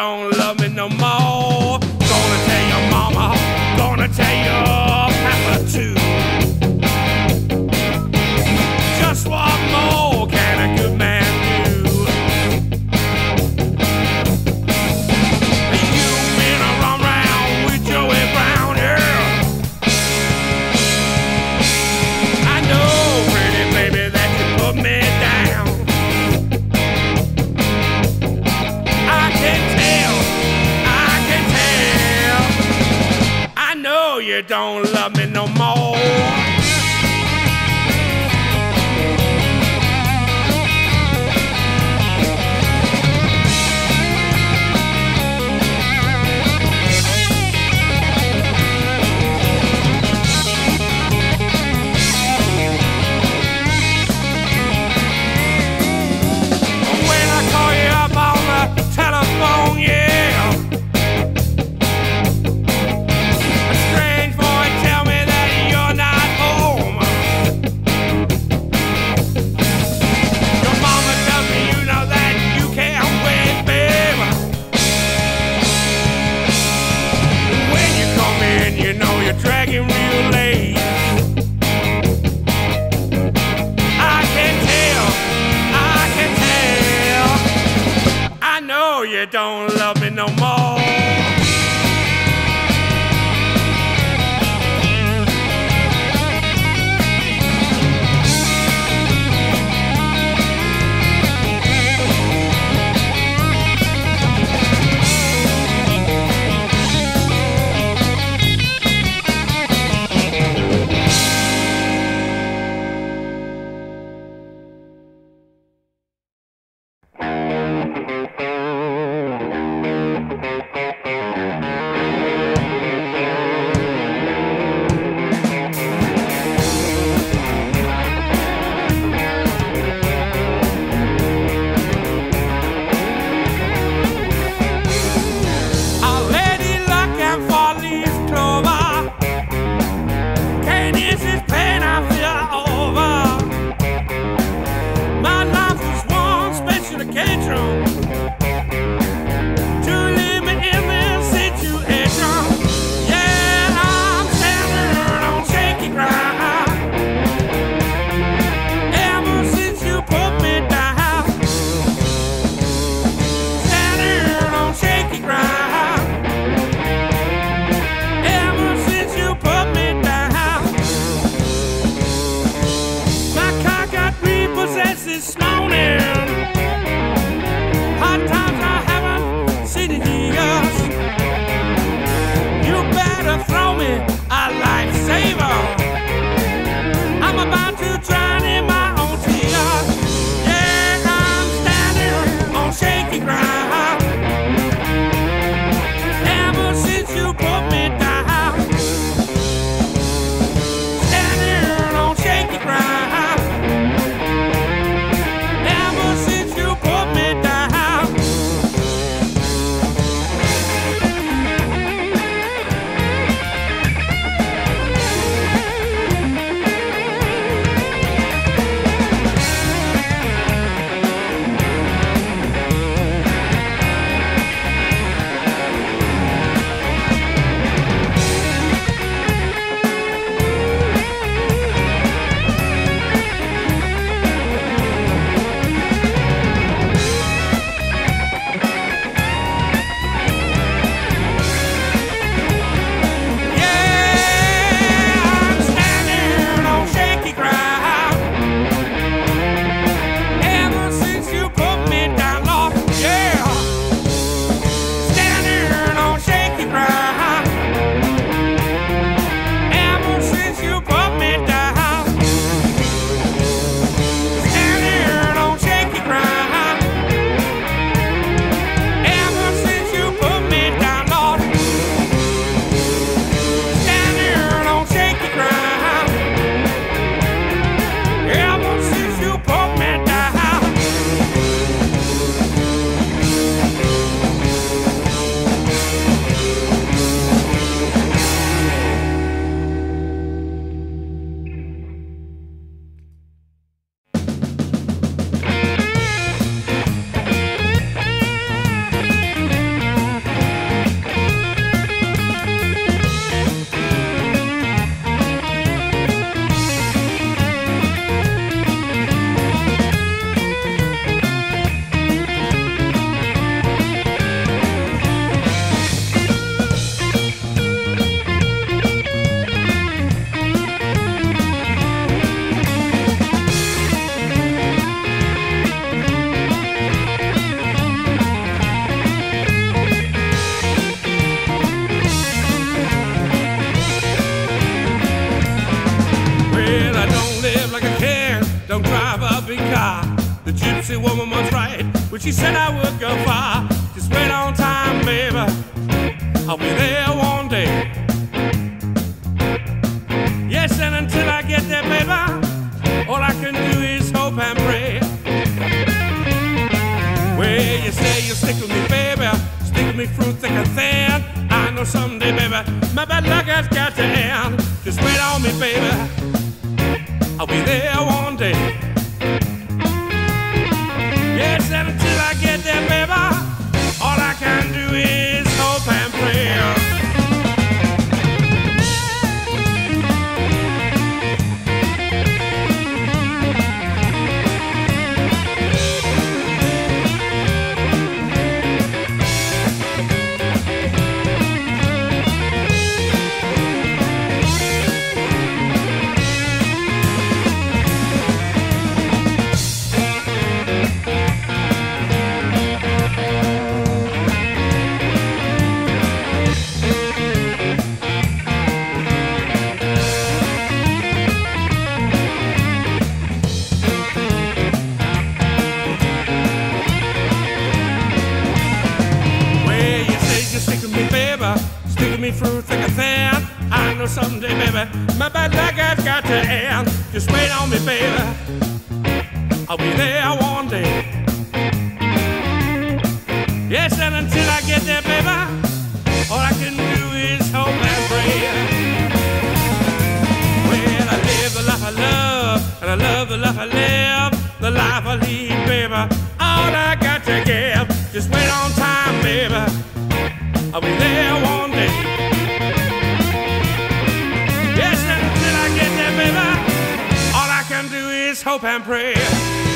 on don't love me no more. you don't love me no more. When she said I would go far. Just wait on time, baby. I'll be there one day. Yes, and until I get there, baby, all I can do is hope and pray. Well, you say you stick with me, baby, stick with me through thick and thin. I know someday, baby, my bad luck has got to end. Just wait on me, baby. I'll be there one day. Through thick and thin. I know someday, baby, my bad luck has got to end. Just wait on me, baby. I'll be there one day. Yes, and until I get there, baby, all I can do is hope and pray. Well, I live the life I love, and I love the life I live, the life I lead, baby. All I got to give, just wait on time, baby. I'll be there hope and pray.